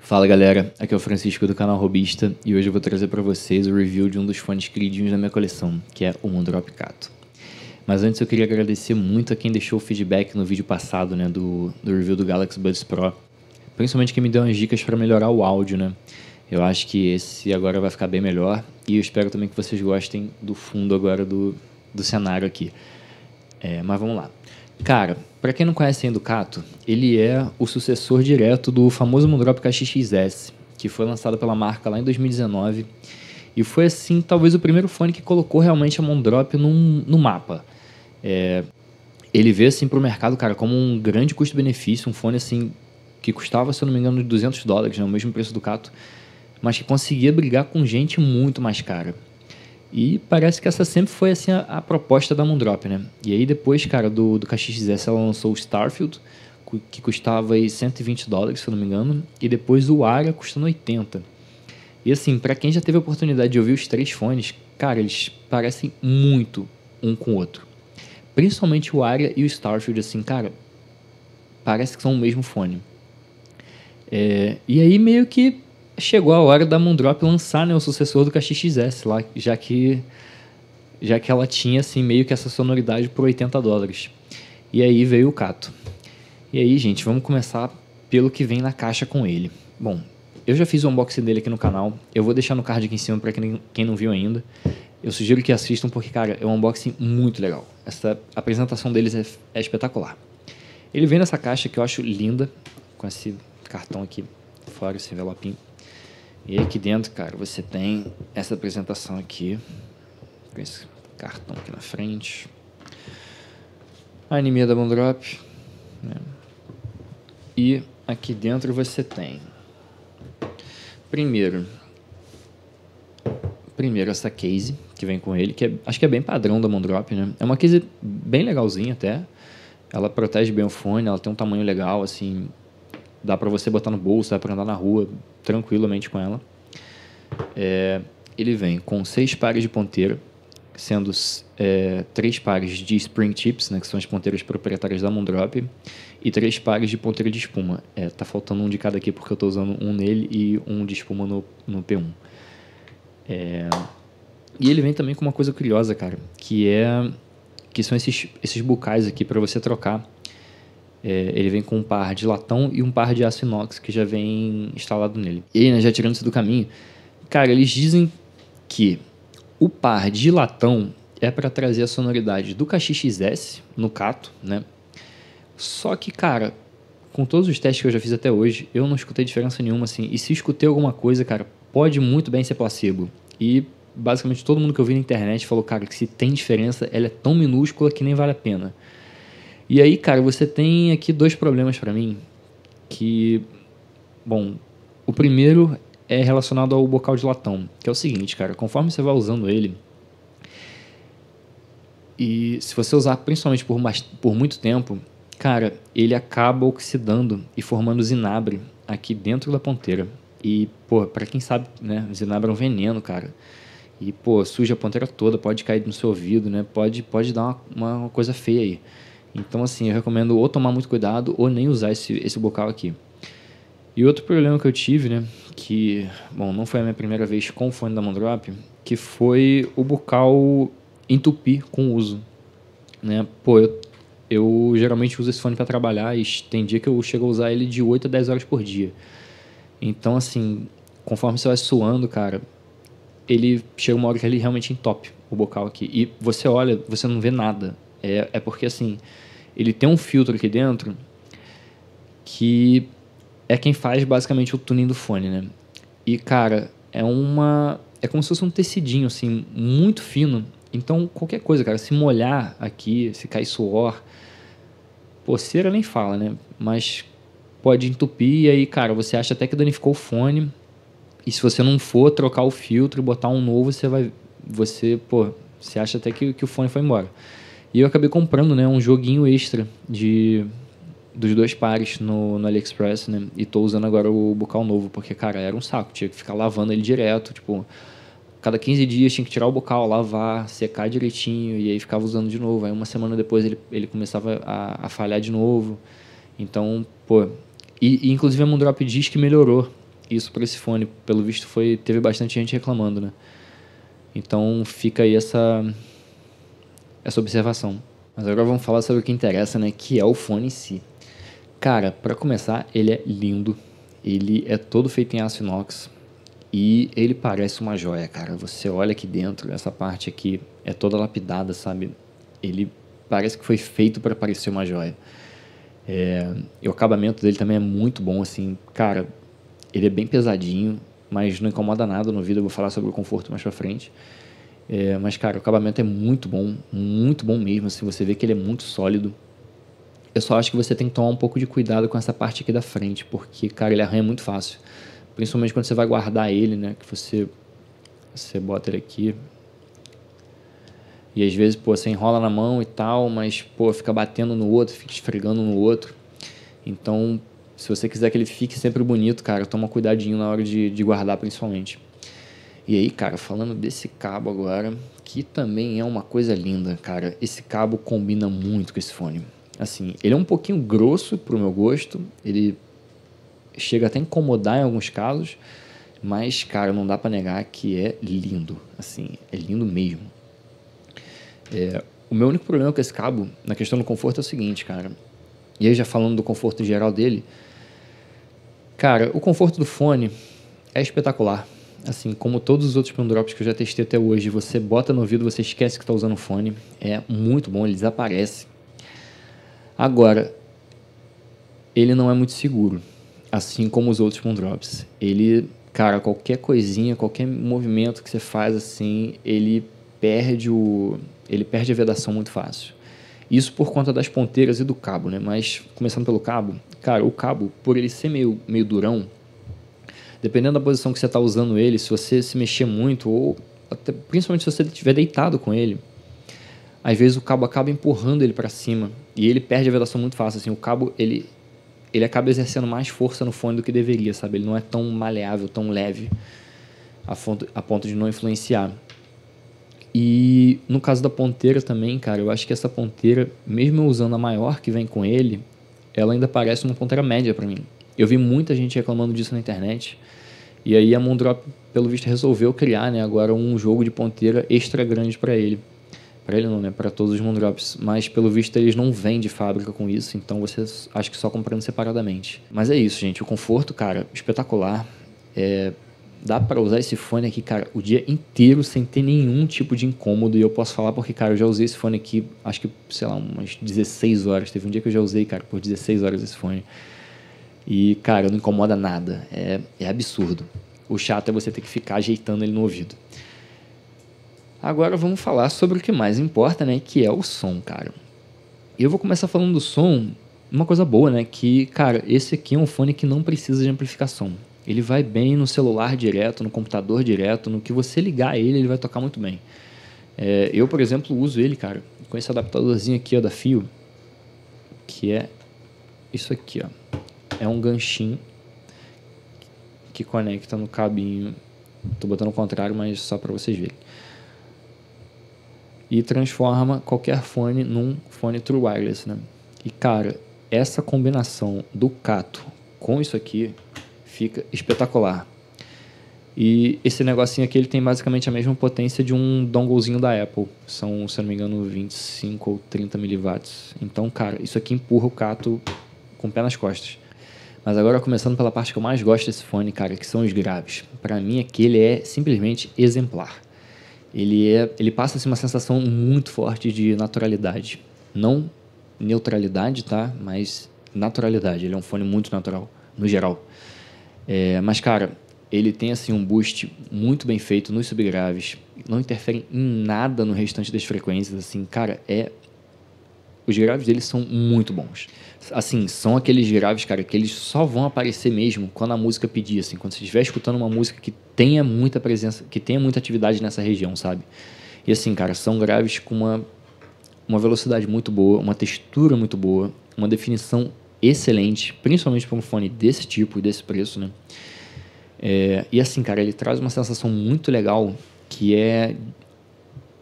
Fala galera, aqui é o Francisco do canal Robista e hoje eu vou trazer para vocês o review de um dos fones queridinhos da minha coleção, que é o Mondrop Cato. Mas antes eu queria agradecer muito a quem deixou o feedback no vídeo passado, né, do, do review do Galaxy Buds Pro, principalmente quem me deu umas dicas para melhorar o áudio, né. Eu acho que esse agora vai ficar bem melhor e eu espero também que vocês gostem do fundo agora do, do cenário aqui. É, mas vamos lá. Cara, para quem não conhece ainda o Cato, ele é o sucessor direto do famoso Moondrop KX-S, que foi lançado pela marca lá em 2019 e foi assim talvez o primeiro fone que colocou realmente a Moondrop num, no mapa. É, ele veio assim para o mercado, cara, como um grande custo-benefício, um fone assim que custava, se eu não me engano, 200 dólares, né, o mesmo preço do Cato, mas que conseguia brigar com gente muito mais cara. E parece que essa sempre foi assim a, a proposta da Moondrop, né? E aí depois, cara, do, do KXS ela lançou o Starfield, que custava aí 120 dólares, se eu não me engano, e depois o Aria custando 80. E assim, para quem já teve a oportunidade de ouvir os três fones, cara, eles parecem muito um com o outro. Principalmente o Aria e o Starfield, assim, cara, parece que são o mesmo fone. É, e aí meio que chegou a hora da Moondrop lançar né, o sucessor do KXS lá, já que já que ela tinha assim meio que essa sonoridade por 80 dólares. E aí veio o Cato. E aí, gente, vamos começar pelo que vem na caixa com ele. Bom, eu já fiz o unboxing dele aqui no canal. Eu vou deixar no card aqui em cima para quem, quem não viu ainda. Eu sugiro que assistam porque, cara, é um unboxing muito legal. Essa apresentação deles é, é espetacular. Ele vem nessa caixa que eu acho linda, com esse cartão aqui fora, esse envelopinho. E aqui dentro, cara, você tem essa apresentação aqui, com esse cartão aqui na frente. A anemia da Moondrop. Né? E aqui dentro você tem, primeiro, primeiro essa case que vem com ele, que é, acho que é bem padrão da Moondrop, né? É uma case bem legalzinha até. Ela protege bem o fone, ela tem um tamanho legal, assim, dá para você botar no bolso, dá para andar na rua tranquilamente com ela. É, ele vem com seis pares de ponteira, sendo é, três pares de spring tips, né, que são as ponteiras proprietárias da Moondrop, e três pares de ponteira de espuma. É, tá faltando um de cada aqui porque eu estou usando um nele e um de espuma no, no P1. É, e ele vem também com uma coisa curiosa, cara, que é que são esses, esses bucais aqui para você trocar é, ele vem com um par de latão e um par de aço inox que já vem instalado nele. E né, já tirando isso do caminho, cara, eles dizem que o par de latão é para trazer a sonoridade do KXS no Cato, né? Só que, cara, com todos os testes que eu já fiz até hoje, eu não escutei diferença nenhuma, assim. E se escutei alguma coisa, cara, pode muito bem ser placebo. E basicamente todo mundo que eu vi na internet falou, cara, que se tem diferença, ela é tão minúscula que nem vale a pena. E aí, cara, você tem aqui dois problemas para mim. Que, bom, o primeiro é relacionado ao bocal de latão, que é o seguinte, cara, conforme você vai usando ele, e se você usar principalmente por, mais, por muito tempo, cara, ele acaba oxidando e formando zinabre aqui dentro da ponteira. E, pô, pra quem sabe, né, zinabre é um veneno, cara. E, pô, suja a ponteira toda, pode cair no seu ouvido, né? Pode, pode dar uma, uma coisa feia aí. Então, assim, eu recomendo ou tomar muito cuidado ou nem usar esse, esse bocal aqui. E outro problema que eu tive, né, que, bom, não foi a minha primeira vez com o fone da Mondrop, que foi o bocal entupir com o uso. Né? Pô, eu, eu geralmente uso esse fone para trabalhar e tem dia que eu chego a usar ele de 8 a 10 horas por dia. Então, assim, conforme você vai suando, cara, ele chega uma hora que ele realmente entope o bocal aqui. E você olha, você não vê nada. É, é porque, assim, ele tem um filtro aqui dentro que é quem faz basicamente o tuning do fone, né? E, cara, é uma... É como se fosse um tecidinho, assim, muito fino. Então, qualquer coisa, cara, se molhar aqui, se cair suor... Pô, cera nem fala, né? Mas pode entupir e aí, cara, você acha até que danificou o fone. E se você não for trocar o filtro e botar um novo, você vai... Você, pô, você acha até que, que o fone foi embora. E eu acabei comprando né, um joguinho extra de dos dois pares no, no AliExpress, né? E tô usando agora o bocal novo, porque, cara, era um saco. Tinha que ficar lavando ele direto, tipo... Cada 15 dias tinha que tirar o bocal, lavar, secar direitinho, e aí ficava usando de novo. Aí uma semana depois ele, ele começava a, a falhar de novo. Então, pô... E, e inclusive a Moondrop diz que melhorou Isso para esse fone, pelo visto, foi teve bastante gente reclamando, né? Então fica aí essa essa observação. Mas agora vamos falar sobre o que interessa, né? Que é o fone em si. Cara, para começar, ele é lindo. Ele é todo feito em aço inox. E ele parece uma joia, cara. Você olha aqui dentro, essa parte aqui é toda lapidada, sabe? Ele parece que foi feito para parecer uma joia. É, e o acabamento dele também é muito bom, assim. Cara, ele é bem pesadinho, mas não incomoda nada no vídeo. Eu vou falar sobre o conforto mais pra frente. É, mas, cara, o acabamento é muito bom, muito bom mesmo. Assim, você vê que ele é muito sólido. Eu só acho que você tem que tomar um pouco de cuidado com essa parte aqui da frente, porque, cara, ele arranha muito fácil. Principalmente quando você vai guardar ele, né? Que você, você bota ele aqui. E às vezes, pô, você enrola na mão e tal, mas, pô, fica batendo no outro, fica esfregando no outro. Então, se você quiser que ele fique sempre bonito, cara, toma cuidadinho na hora de, de guardar, principalmente. E aí, cara, falando desse cabo agora, que também é uma coisa linda, cara. Esse cabo combina muito com esse fone. Assim, ele é um pouquinho grosso pro meu gosto, ele chega até a incomodar em alguns casos, mas, cara, não dá para negar que é lindo. Assim, é lindo mesmo. É, o meu único problema com esse cabo, na questão do conforto, é o seguinte, cara. E aí, já falando do conforto geral dele, cara, o conforto do fone é espetacular. Assim, como todos os outros drops que eu já testei até hoje, você bota no ouvido, você esquece que está usando fone. É muito bom, ele desaparece. Agora, ele não é muito seguro assim como os outros Moondrops. Ele, cara, qualquer coisinha, qualquer movimento que você faz assim, ele perde o ele perde a vedação muito fácil. Isso por conta das ponteiras e do cabo, né? Mas começando pelo cabo, cara, o cabo, por ele ser meio, meio durão, dependendo da posição que você está usando ele, se você se mexer muito ou até, principalmente se você estiver deitado com ele, às vezes o cabo acaba empurrando ele para cima e ele perde a vedação muito fácil. Assim, o cabo ele ele acaba exercendo mais força no fone do que deveria, sabe? Ele não é tão maleável, tão leve, a, fonte, a ponto de não influenciar. E no caso da ponteira também, cara, eu acho que essa ponteira, mesmo usando a maior que vem com ele, ela ainda parece uma ponteira média para mim. Eu vi muita gente reclamando disso na internet. E aí a Moondrop, pelo visto, resolveu criar, né, agora um jogo de ponteira extra grande para ele para ele não, né? Para todos os Moondrops. Mas pelo visto eles não vêm de fábrica com isso, então você acho que só comprando separadamente. Mas é isso, gente. O conforto, cara, espetacular. É, dá para usar esse fone aqui, cara, o dia inteiro sem ter nenhum tipo de incômodo. E eu posso falar porque, cara, eu já usei esse fone aqui, acho que, sei lá, umas 16 horas. Teve um dia que eu já usei, cara, por 16 horas esse fone. E, cara, não incomoda nada. É, é absurdo. O chato é você ter que ficar ajeitando ele no ouvido. Agora vamos falar sobre o que mais importa, né? Que é o som, cara. Eu vou começar falando do som, uma coisa boa, né? Que, cara, esse aqui é um fone que não precisa de amplificação. Ele vai bem no celular direto, no computador direto, no que você ligar ele, ele vai tocar muito bem. É, eu, por exemplo, uso ele, cara, com esse adaptadorzinho aqui ó, da Fio, que é isso aqui, ó. É um ganchinho que conecta no cabinho. Tô botando o contrário, mas só para vocês verem e transforma qualquer fone num fone true wireless, né? E cara, essa combinação do Cato com isso aqui fica espetacular. E esse negocinho aqui ele tem basicamente a mesma potência de um donglezinho da Apple. São, se não me engano, 25 ou 30 miliwatts. Então, cara, isso aqui empurra o Cato com o pé nas costas. Mas agora começando pela parte que eu mais gosto desse fone, cara, que são os graves. Para mim aquele é simplesmente exemplar ele, é, ele passa assim, uma sensação muito forte de naturalidade. Não neutralidade, tá? Mas naturalidade. Ele é um fone muito natural, no geral. É, mas, cara, ele tem assim um boost muito bem feito nos subgraves. Não interfere em nada no restante das frequências. Assim, cara, é os graves deles são muito bons. Assim, são aqueles graves, cara, que eles só vão aparecer mesmo quando a música pedir, assim, quando você estiver escutando uma música que tenha muita presença, que tenha muita atividade nessa região, sabe? E assim, cara, são graves com uma, uma velocidade muito boa, uma textura muito boa, uma definição excelente, principalmente para um fone desse tipo e desse preço, né? É, e assim, cara, ele traz uma sensação muito legal que é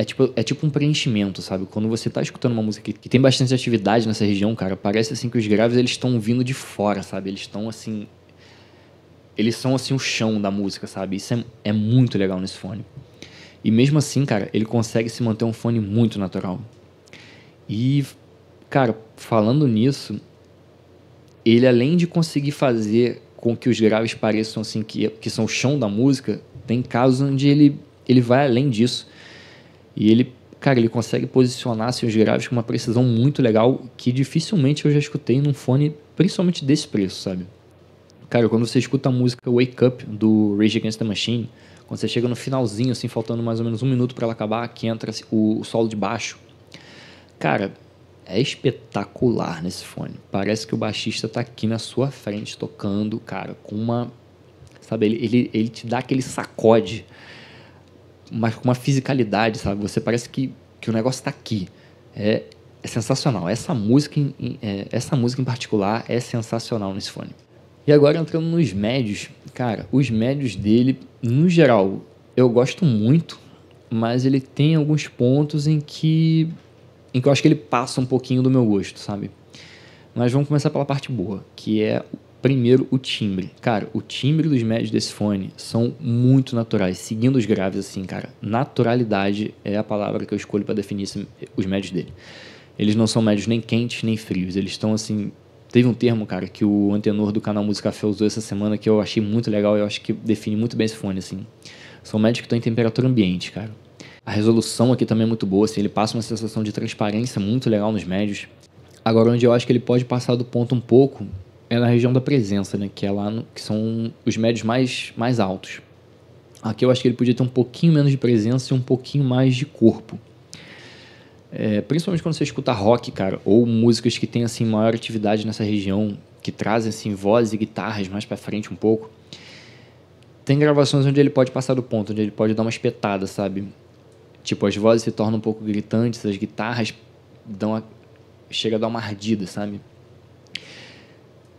é tipo, é tipo um preenchimento, sabe? Quando você tá escutando uma música que, que tem bastante atividade nessa região, cara, parece assim que os graves eles estão vindo de fora, sabe? Eles estão assim. eles são assim o chão da música, sabe? Isso é, é muito legal nesse fone. E mesmo assim, cara, ele consegue se manter um fone muito natural. E, cara, falando nisso, ele além de conseguir fazer com que os graves pareçam assim que, que são o chão da música, tem casos onde ele, ele vai além disso. E ele, cara, ele consegue posicionar seus assim, graves com uma precisão muito legal que dificilmente eu já escutei num fone, principalmente desse preço, sabe? Cara, quando você escuta a música Wake Up do Rage Against the Machine, quando você chega no finalzinho, assim, faltando mais ou menos um minuto para ela acabar, que entra o, o solo de baixo, cara, é espetacular nesse fone. Parece que o baixista tá aqui na sua frente tocando, cara, com uma. Sabe, ele, ele, ele te dá aquele sacode, mas com uma fisicalidade, sabe? Você parece que, que o negócio tá aqui. É, é sensacional. Essa música, em, é, essa música em particular é sensacional nesse fone. E agora entrando nos médios, cara, os médios dele, no geral, eu gosto muito, mas ele tem alguns pontos em que em que eu acho que ele passa um pouquinho do meu gosto, sabe? Mas vamos começar pela parte boa, que é primeiro o timbre. Cara, o timbre dos médios desse fone são muito naturais, seguindo os graves assim, cara. Naturalidade é a palavra que eu escolho para definir os médios dele. Eles não são médios nem quentes nem frios, eles estão assim. Teve um termo, cara, que o antenor do canal Música Café usou essa semana que eu achei muito legal e eu acho que define muito bem esse fone, assim. São médios que estão em temperatura ambiente, cara. A resolução aqui também é muito boa, assim, ele passa uma sensação de transparência muito legal nos médios. Agora, onde eu acho que ele pode passar do ponto um pouco é na região da presença, né? Que é lá no, que são os médios mais, mais altos. Aqui eu acho que ele podia ter um pouquinho menos de presença e um pouquinho mais de corpo. É, principalmente quando você escuta rock, cara, ou músicas que têm assim maior atividade nessa região, que trazem assim vozes e guitarras mais para frente um pouco. Tem gravações onde ele pode passar do ponto, onde ele pode dar uma espetada, sabe? Tipo, as vozes se tornam um pouco gritantes, as guitarras dão a... chega a dar uma ardida, sabe?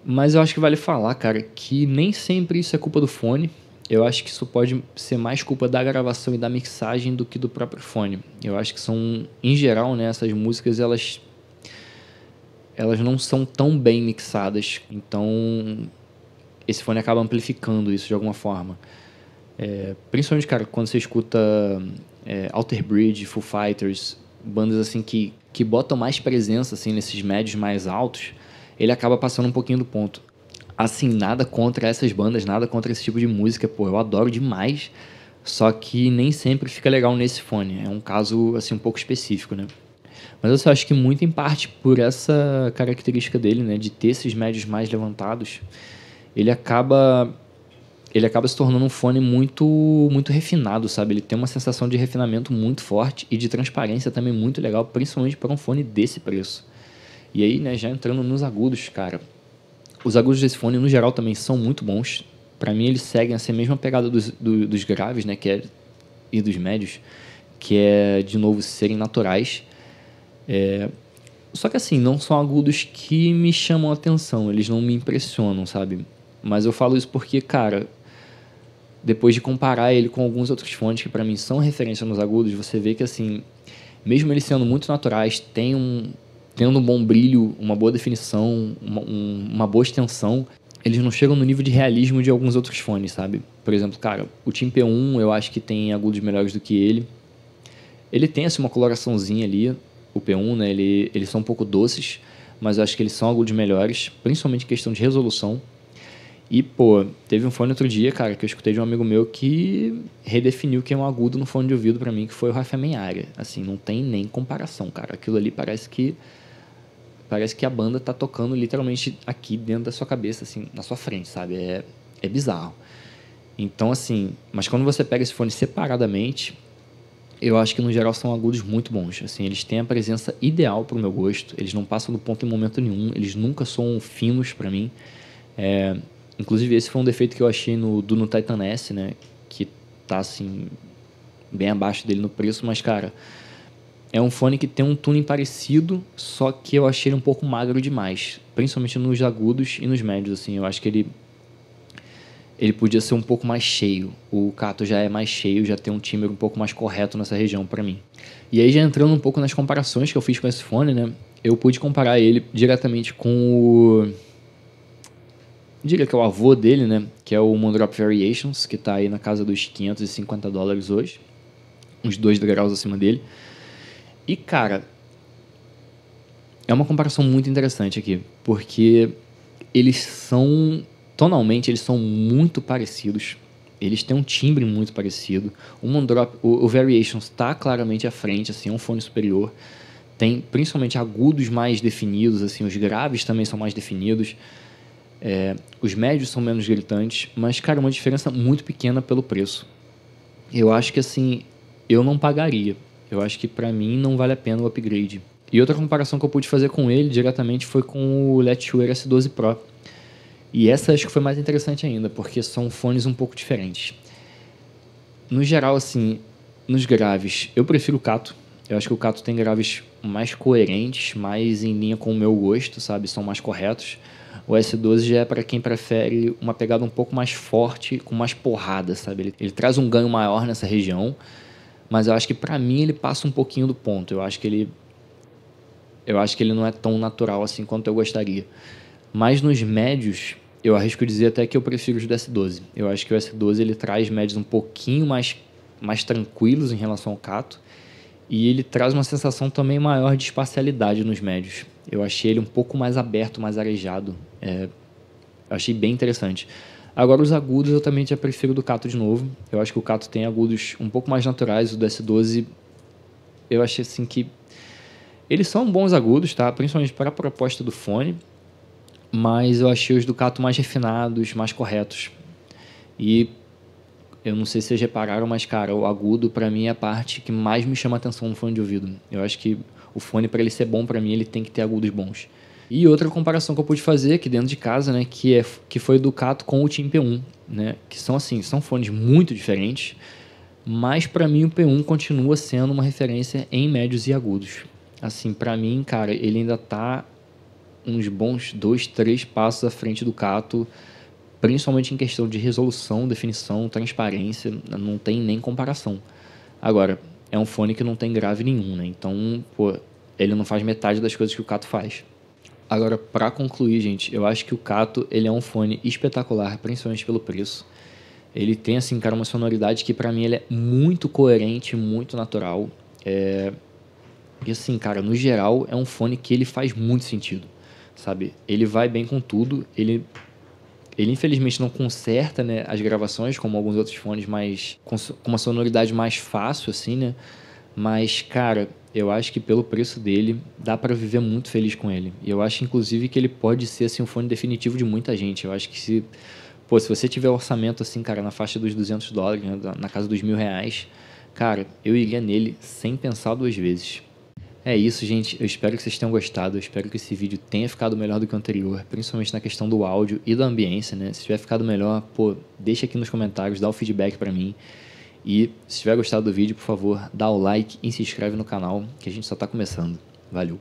Mas eu acho que vale falar, cara, que nem sempre isso é culpa do fone. Eu acho que isso pode ser mais culpa da gravação e da mixagem do que do próprio fone. Eu acho que são, em geral, né, essas músicas elas elas não são tão bem mixadas. Então, esse fone acaba amplificando isso de alguma forma. É, principalmente, cara, quando você escuta é, Alter Bridge, Foo Fighters, bandas assim que, que botam mais presença assim nesses médios mais altos, ele acaba passando um pouquinho do ponto. Assim, nada contra essas bandas, nada contra esse tipo de música, pô, eu adoro demais, só que nem sempre fica legal nesse fone. É um caso assim um pouco específico, né? Mas eu só acho que muito em parte por essa característica dele, né, de ter esses médios mais levantados, ele acaba ele acaba se tornando um fone muito muito refinado, sabe? Ele tem uma sensação de refinamento muito forte e de transparência também muito legal, principalmente para um fone desse preço. E aí, né, já entrando nos agudos, cara. Os agudos desse fone, no geral, também são muito bons. Para mim, eles seguem essa mesma pegada dos, do, dos graves, né, que é, e dos médios, que é, de novo, serem naturais. É, só que assim, não são agudos que me chamam atenção, eles não me impressionam, sabe? Mas eu falo isso porque, cara, depois de comparar ele com alguns outros fones que para mim são referência nos agudos, você vê que assim, mesmo eles sendo muito naturais, tem um, tendo um bom brilho, uma boa definição, uma, um, uma boa extensão, eles não chegam no nível de realismo de alguns outros fones, sabe? Por exemplo, cara, o Tim P1 eu acho que tem agudos melhores do que ele. Ele tem assim uma coloraçãozinha ali, o P1, né? Ele, eles são um pouco doces, mas eu acho que eles são agudos melhores, principalmente em questão de resolução. E, pô, teve um fone outro dia, cara, que eu escutei de um amigo meu que redefiniu o que é um agudo no fone de ouvido para mim, que foi o Rafa Menhaga. Assim, não tem nem comparação, cara. Aquilo ali parece que parece que a banda tá tocando literalmente aqui dentro da sua cabeça, assim, na sua frente, sabe? É, é bizarro. Então, assim, mas quando você pega esse fone separadamente, eu acho que no geral são agudos muito bons. Assim, eles têm a presença ideal para o meu gosto. Eles não passam do ponto em momento nenhum. Eles nunca são finos para mim. É, Inclusive, esse foi um defeito que eu achei no, do Titan S, né? Que tá assim, bem abaixo dele no preço, mas cara, é um fone que tem um tuning parecido, só que eu achei ele um pouco magro demais, principalmente nos agudos e nos médios, assim. Eu acho que ele ele podia ser um pouco mais cheio. O Cato já é mais cheio, já tem um timbre um pouco mais correto nessa região para mim. E aí já entrando um pouco nas comparações que eu fiz com esse fone, né? Eu pude comparar ele diretamente com o diria que é o avô dele, né? Que é o Mondrop Variations, que está aí na casa dos 550 dólares hoje. Uns dois graus acima dele. E, cara, é uma comparação muito interessante aqui, porque eles são, tonalmente, eles são muito parecidos. Eles têm um timbre muito parecido. O Mondrop, o, o Variations está claramente à frente, assim, é um fone superior. Tem principalmente agudos mais definidos, assim, os graves também são mais definidos. É, os médios são menos gritantes, mas, cara, uma diferença muito pequena pelo preço. Eu acho que, assim, eu não pagaria. Eu acho que, para mim, não vale a pena o upgrade. E outra comparação que eu pude fazer com ele diretamente foi com o Let's Shure S12 Pro. E essa acho que foi mais interessante ainda, porque são fones um pouco diferentes. No geral, assim, nos graves, eu prefiro o Cato. Eu acho que o Cato tem graves mais coerentes, mais em linha com o meu gosto, sabe? São mais corretos. O S12 já é para quem prefere uma pegada um pouco mais forte, com mais porrada, sabe? Ele, ele traz um ganho maior nessa região, mas eu acho que para mim ele passa um pouquinho do ponto. Eu acho que ele eu acho que ele não é tão natural assim quanto eu gostaria. Mas nos médios, eu arrisco dizer até que eu prefiro os do S12. Eu acho que o S12 ele traz médios um pouquinho mais, mais tranquilos em relação ao Cato e ele traz uma sensação também maior de espacialidade nos médios. Eu achei ele um pouco mais aberto, mais arejado. É, achei bem interessante. Agora, os agudos eu também já prefiro do Cato de novo. Eu acho que o Cato tem agudos um pouco mais naturais. O do S12, eu achei assim que. Eles são bons agudos, tá? Principalmente para a proposta do fone mas eu achei os Ducato mais refinados, mais corretos. E eu não sei se vocês repararam, mas cara, o agudo para mim é a parte que mais me chama atenção no fone de ouvido. Eu acho que o fone para ele ser bom para mim, ele tem que ter agudos bons. E outra comparação que eu pude fazer aqui dentro de casa, né, que é que foi o Ducato com o Team P1, né, que são assim, são fones muito diferentes, mas para mim o P1 continua sendo uma referência em médios e agudos. Assim, para mim, cara, ele ainda tá uns bons dois, três passos à frente do Cato, principalmente em questão de resolução, definição, transparência, não tem nem comparação. Agora, é um fone que não tem grave nenhum, né? Então, pô, ele não faz metade das coisas que o Cato faz. Agora, para concluir, gente, eu acho que o Cato ele é um fone espetacular, principalmente pelo preço. Ele tem, assim, cara, uma sonoridade que para mim ele é muito coerente, muito natural. É... E assim, cara, no geral, é um fone que ele faz muito sentido sabe? Ele vai bem com tudo, ele ele infelizmente não conserta né, as gravações como alguns outros fones mais com, uma sonoridade mais fácil assim, né? Mas cara, eu acho que pelo preço dele dá para viver muito feliz com ele. E eu acho inclusive que ele pode ser assim um fone definitivo de muita gente. Eu acho que se pô, se você tiver orçamento assim, cara, na faixa dos 200 dólares, né, na casa dos mil reais, cara, eu iria nele sem pensar duas vezes. É isso, gente. Eu espero que vocês tenham gostado. Eu espero que esse vídeo tenha ficado melhor do que o anterior, principalmente na questão do áudio e da ambiência, né? Se tiver ficado melhor, pô, deixa aqui nos comentários, dá o feedback para mim. E se tiver gostado do vídeo, por favor, dá o like e se inscreve no canal, que a gente só tá começando. Valeu!